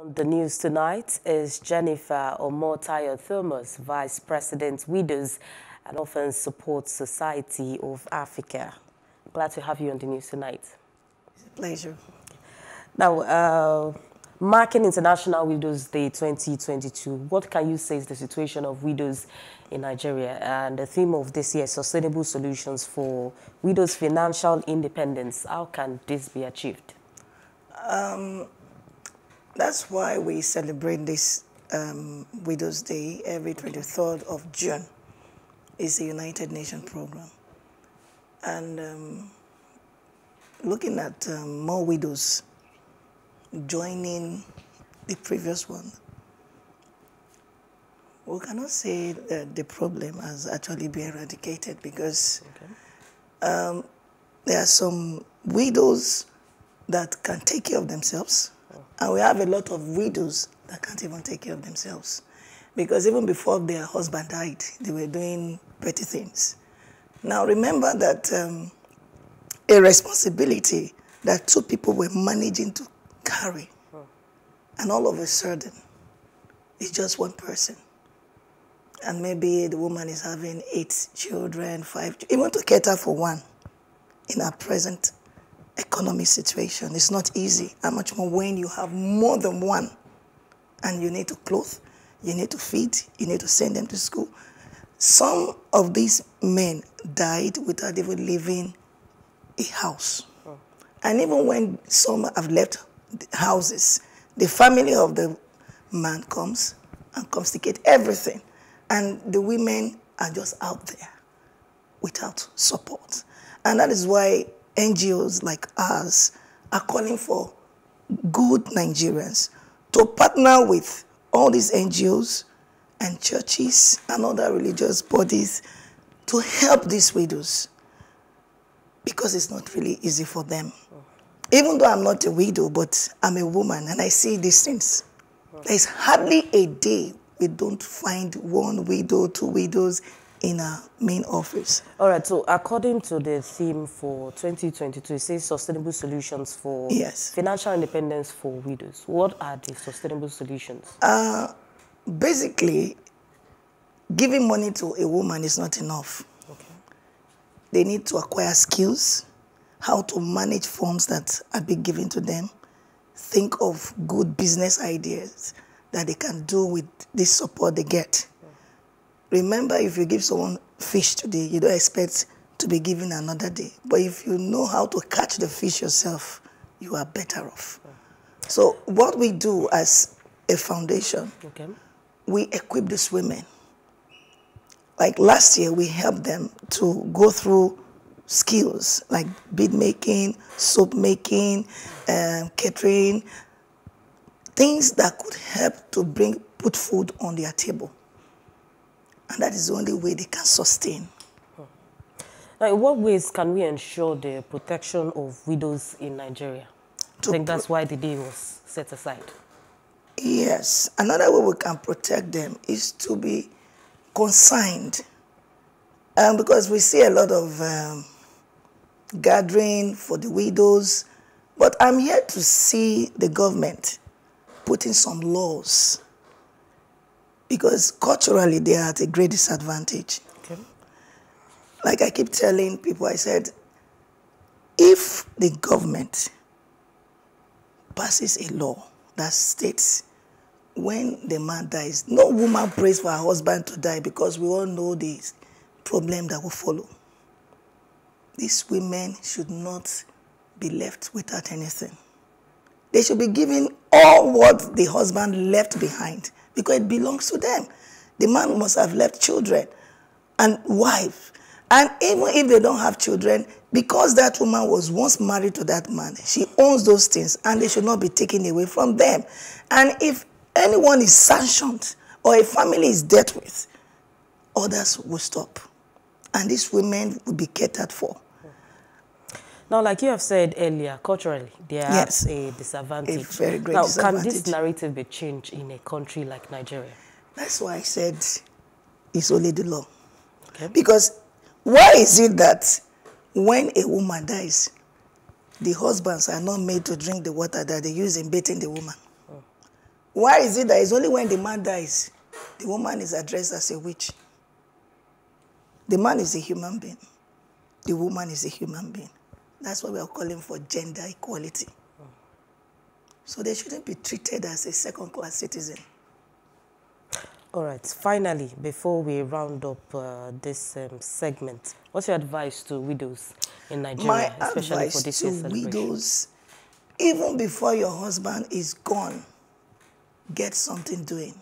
On the news tonight is Jennifer Omotayo Thomas, Vice President, Widows and Orphans Support Society of Africa. Glad to have you on the news tonight. It's a pleasure. Now, uh, marking International Widows Day 2022, what can you say is the situation of widows in Nigeria and the theme of this year, sustainable solutions for widows' financial independence? How can this be achieved? Um, that's why we celebrate this um, Widows Day every 23rd of June. It's a United Nations program. And um, looking at um, more widows joining the previous one, we cannot say that the problem has actually been eradicated because okay. um, there are some widows that can take care of themselves. And we have a lot of widows that can't even take care of themselves. Because even before their husband died, they were doing petty things. Now remember that um, a responsibility that two people were managing to carry, and all of a sudden, it's just one person and maybe the woman is having eight children, five, even to cater for one in our present economic situation. It's not easy. How much more when you have more than one and you need to clothe, you need to feed, you need to send them to school. Some of these men died without even leaving a house. Oh. And even when some have left houses, the family of the man comes and confiscate everything and the women are just out there without support. And that is why NGOs like us are calling for good Nigerians to partner with all these NGOs and churches and other religious bodies to help these widows because it's not really easy for them. Even though I'm not a widow, but I'm a woman and I see these things. There's hardly a day we don't find one widow, two widows in our main office. All right, so according to the theme for 2022, it says sustainable solutions for yes. financial independence for widows. What are the sustainable solutions? Uh, basically, giving money to a woman is not enough. Okay. They need to acquire skills, how to manage funds that are being given to them, think of good business ideas, that they can do with this support they get. Remember, if you give someone fish today, you don't expect to be given another day. But if you know how to catch the fish yourself, you are better off. So what we do as a foundation, okay. we equip these women. Like last year, we helped them to go through skills like bead making, soap making, um, catering, things that could help to bring put food on their table. And that is the only way they can sustain. Now, in what ways can we ensure the protection of widows in Nigeria? I think that's why the day was set aside. Yes. Another way we can protect them is to be consigned. Um, because we see a lot of um, gathering for the widows. But I'm here to see the government putting some laws because culturally they are at a great disadvantage. Okay. Like I keep telling people, I said, if the government passes a law that states when the man dies, no woman prays for her husband to die because we all know the problem that will follow. These women should not be left without anything. They should be given all what the husband left behind because it belongs to them. The man must have left children and wife. And even if they don't have children, because that woman was once married to that man, she owns those things and they should not be taken away from them. And if anyone is sanctioned or a family is dealt with, others will stop. And these women will be catered for. Now, like you have said earlier, culturally, there yes. a disadvantage. A very great now, disadvantage. can this narrative be changed in a country like Nigeria? That's why I said it's only the law. Okay. Because why is it that when a woman dies, the husbands are not made to drink the water that they use in bathing the woman? Oh. Why is it that it's only when the man dies, the woman is addressed as a witch? The man is a human being. The woman is a human being. That's why we are calling for gender equality. So they shouldn't be treated as a second-class citizen. All right. Finally, before we round up uh, this um, segment, what's your advice to widows in Nigeria, My especially advice for this to widows, even before your husband is gone, get something doing.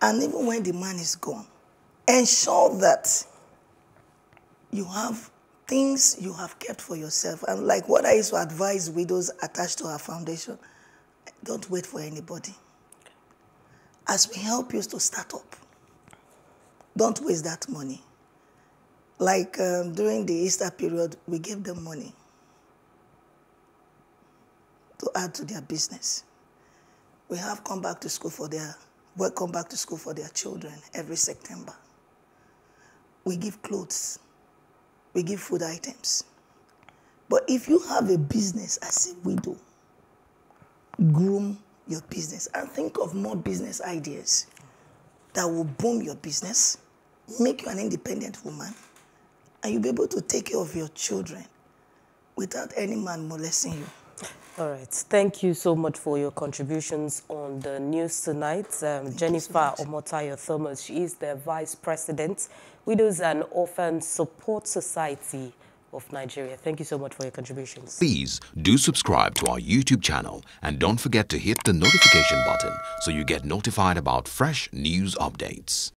And even when the man is gone, ensure that you have things you have kept for yourself. And like what I used to advise widows attached to our foundation, don't wait for anybody. As we help you to start up, don't waste that money. Like um, during the Easter period, we gave them money to add to their business. We have come back to school for their welcome back to school for their children every September. We give clothes, we give food items. But if you have a business as a widow, groom your business and think of more business ideas that will boom your business, make you an independent woman, and you'll be able to take care of your children without any man molesting you. All right. Thank you so much for your contributions on the news tonight. Um, Jennifer Omotayo Thomas, she is the Vice President, Widows and Orphans Support Society of Nigeria. Thank you so much for your contributions. Please do subscribe to our YouTube channel and don't forget to hit the notification button so you get notified about fresh news updates.